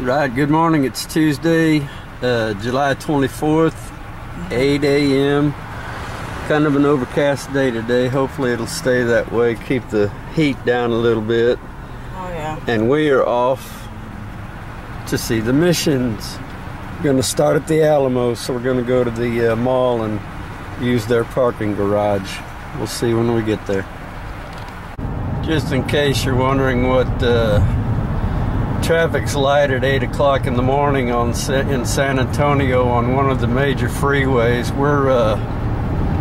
Right, good morning. It's Tuesday, uh, July 24th, 8 a.m. Kind of an overcast day today. Hopefully, it'll stay that way. Keep the heat down a little bit. Oh yeah. And we are off to see the missions. We're going to start at the Alamo, so we're going to go to the uh, mall and use their parking garage. We'll see when we get there. Just in case you're wondering what uh, traffic's light at 8 o'clock in the morning on in San Antonio on one of the major freeways, we're uh,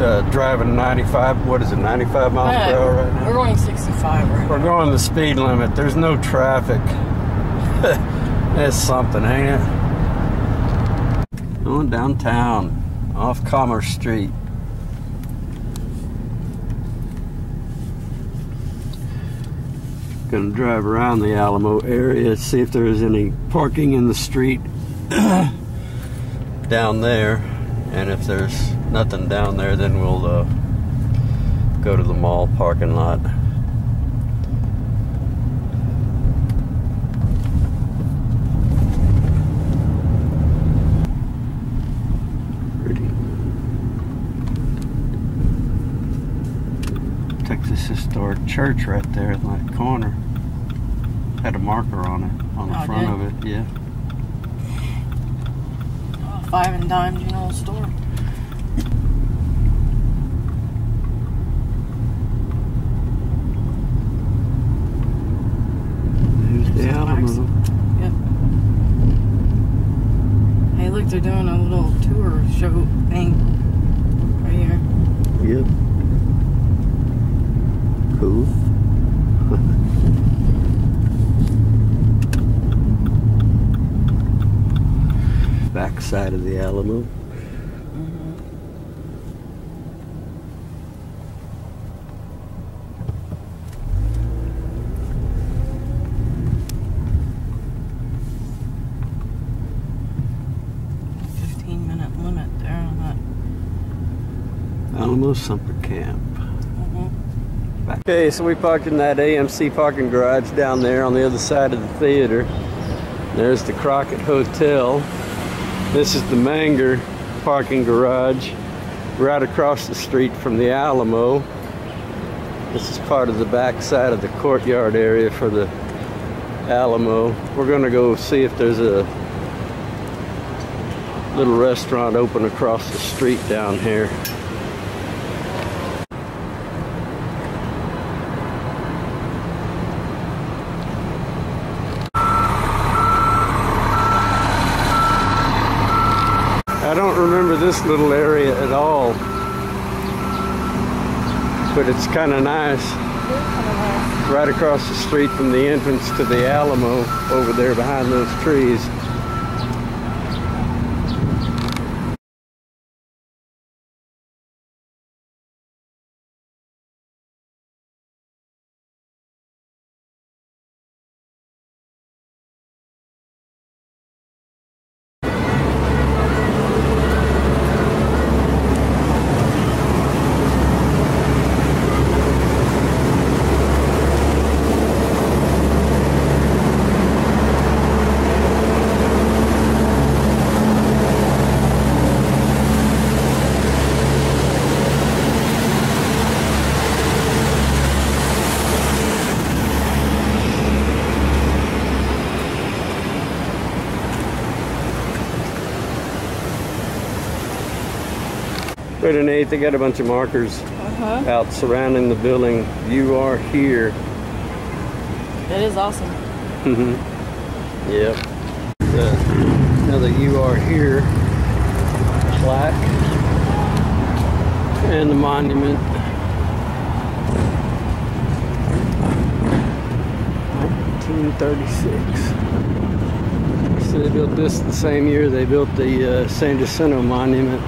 uh, driving 95, what is it, 95 miles per hour right now? We're going 65 right We're now. going the speed limit. There's no traffic. That's something, ain't it? Going downtown off Commerce Street. Gonna drive around the Alamo area, see if there's any parking in the street down there. And if there's nothing down there, then we'll uh, go to the mall parking lot. Pretty. Texas Historic Church right there in that corner. Had a marker on it, on the Oh, front did? of it, yeah. Oh, five and dime general store. There's the Alamo. Yep. Hey, look, they're doing a little tour show thing right here. Yep. Back side of the Alamo. Fifteen minute limit there on that. Alamo Summer Camp. Okay, so we parked in that AMC parking garage down there on the other side of the theater. There's the Crockett Hotel. This is the Menger parking garage right across the street from the Alamo. This is part of the back side of the courtyard area for the Alamo. We're gonna go see if there's a little restaurant open across the street down here. I don't remember this little area at all, but it's kind of nice. Right across the street from the entrance to the Alamo, over there behind those trees. Minute, they got a bunch of markers Uh-huh. out surrounding the building. You are here. That is awesome. Mm-hmm. Yep. Uh, another you are here plaque and the monument. 1936. So they built this the same year they built the uh, San Jacinto Monument.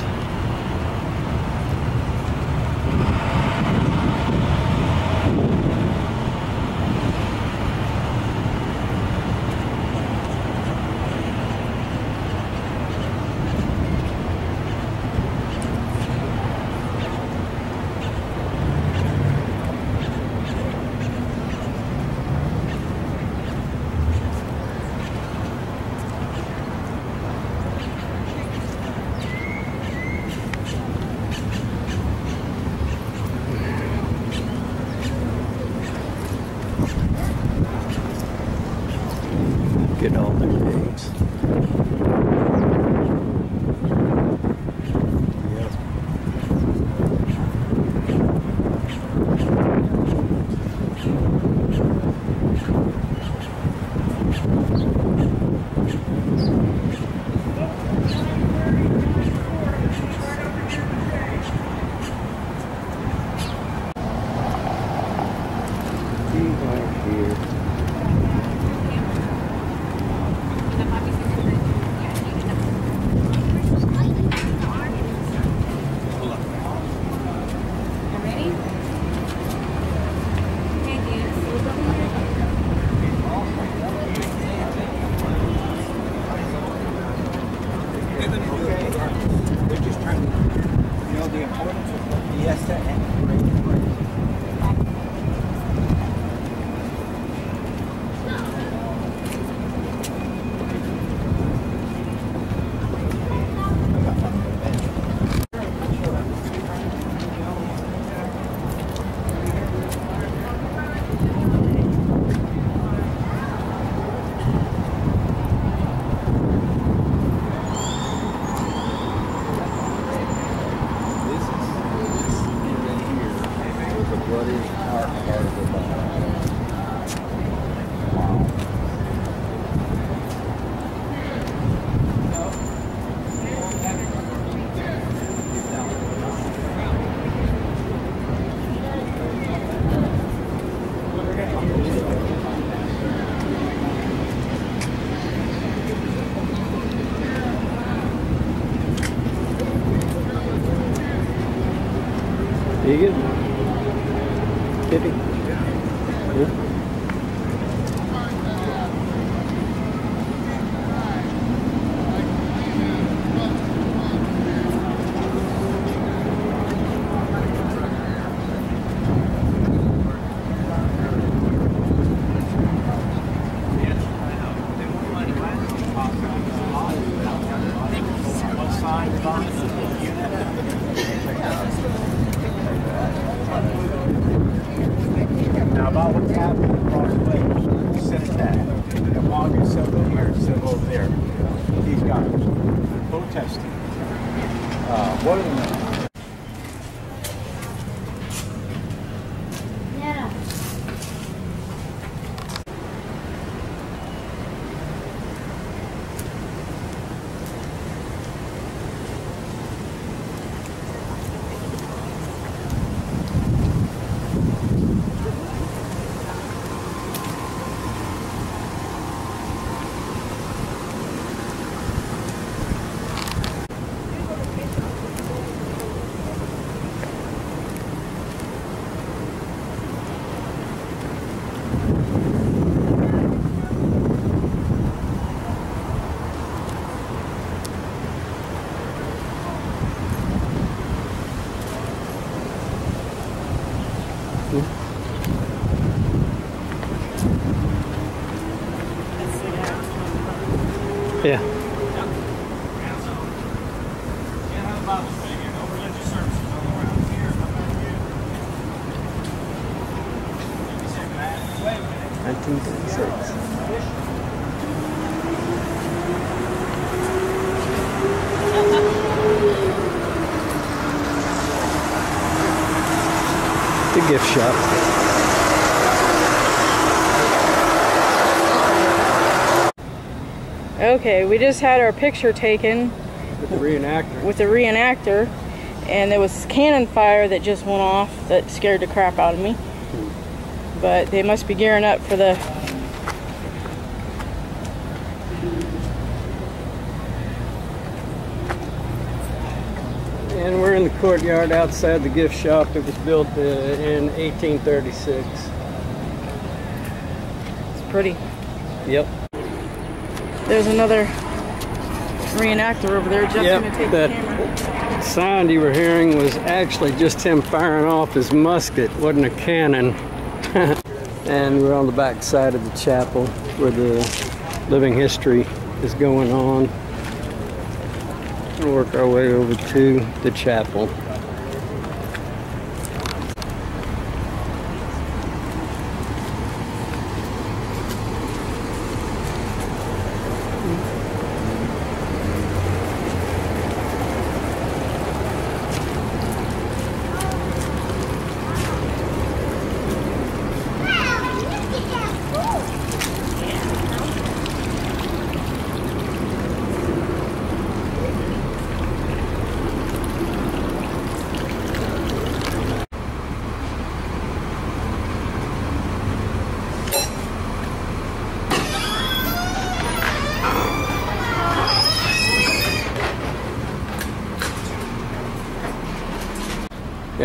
1936. The gift shop. Okay, we just had our picture taken with the reenactor. With the reenactor, and there was cannon fire that just went off that scared the crap out of me. But they must be gearing up for the. And we're in the courtyard outside the gift shop that was built uh, in 1836. It's pretty. Yep. There's another reenactor over there. Jeff's Yep, that- the sound you were hearing was actually just him firing off his musket, wasn't a cannon. and we're on the back side of the chapel where the living history is going on. We'll work our way over to the chapel.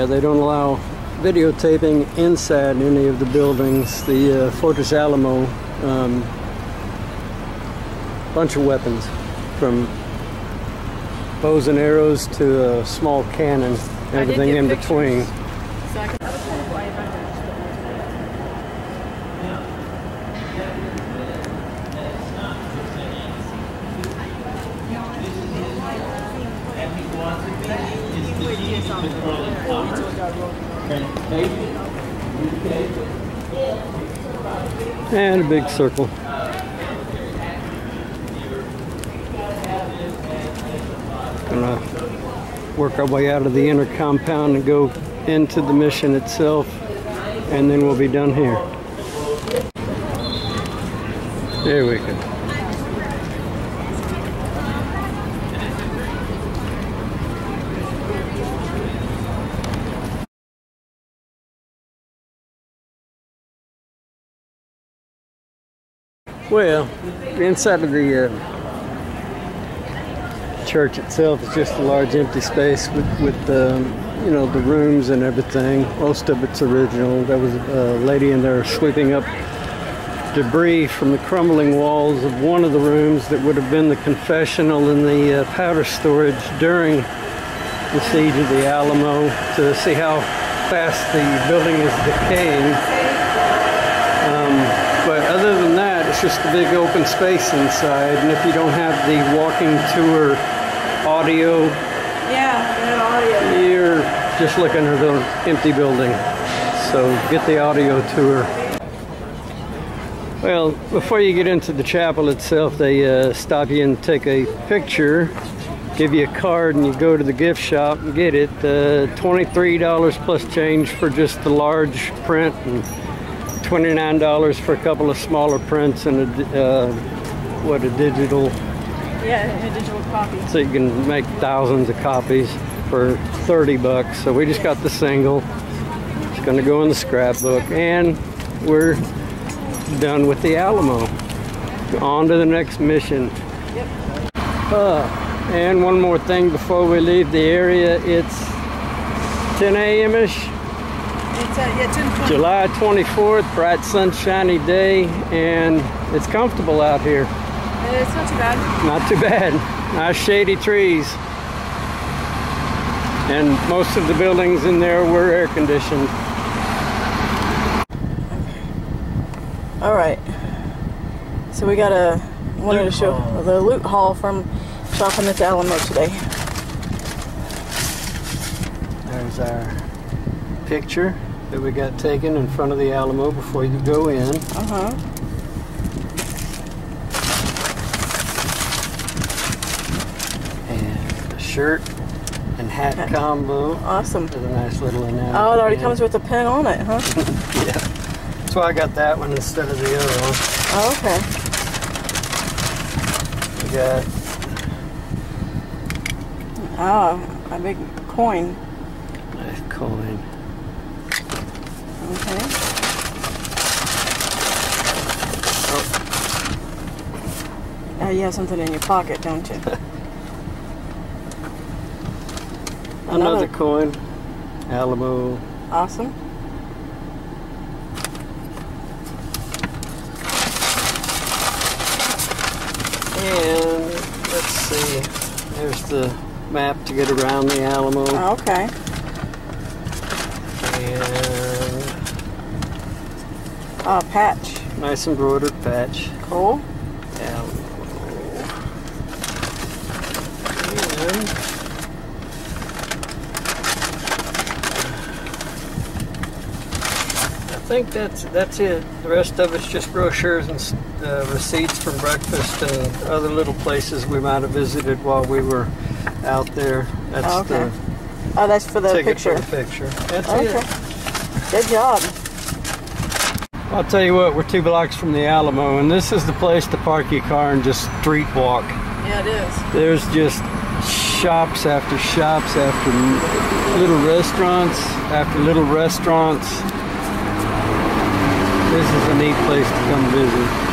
Yeah, they don't allow videotaping inside any of the buildings. The uh, Fortress Alamo, um, bunch of weapons from bows and arrows to a small cannon, everything in pictures. between. So I can- And a big circle. Gonna work our way out of the inner compound and go into the mission itself, and then we'll be done here. There we go. Well, inside of the uh, church itself is just a large empty space with, with um, you know, the rooms and everything. Most of it's original. There was a lady in there sweeping up debris from the crumbling walls of one of the rooms that would have been the confessional and the uh, powder storage during the siege of the Alamo to see how fast the building is decaying. But other than that, it's just a big open space inside. And if you don't have the walking tour audio, Yeah, audio. you're just looking at an empty building. So get the audio tour. Well, before you get into the chapel itself, they uh, stop you and take a picture, give you a card, and you go to the gift shop and get it. Uh, $23 plus change for just the large print, and $29 for a couple of smaller prints and a, uh, what a digital Yeah, a digital copy. so you can make thousands of copies for 30 bucks. So we just got the single. It's going to go in the scrapbook, and we're done with the Alamo. On to the next mission. Uh, and one more thing before we leave the area. It's 10 a.m. ish. It's uh, yeah, 10 July 24th, bright sunshiny day, and it's comfortable out here. It's not too bad. Not too bad. Nice shady trees. And most of the buildings in there were air conditioned. All right. So we got a wanted to show haul. the loot haul from shopping at the Alamo today. There's our picture that we got taken in front of the Alamo before you go in. Uh huh. And a shirt and hat Hat. combo Awesome. with a nice little. Oh, it already pin. comes with a pin on it, huh? Yeah. That's why I got that one instead of the other one. Oh, okay. We got Oh, a big coin. nice coin. Okay. Oh, uh, you have something in your pocket, don't you? Another coin. Alamo. Awesome. And let's see. There's the map to get around the Alamo. Okay. And Oh, patch. nice embroidered patch. Cool. And I think that's that's it. The rest of it's just brochures and uh, receipts from breakfast and other little places we might have visited while we were out there. That's Oh, okay. the Oh, that's for the picture. for the picture. That's Okay. it. Good job. I'll tell you what, we're two blocks from the Alamo, and this is the place to park your car and just street walk. Yeah, it is. There's just shops after shops after little restaurants after little restaurants. This is a neat place to come visit.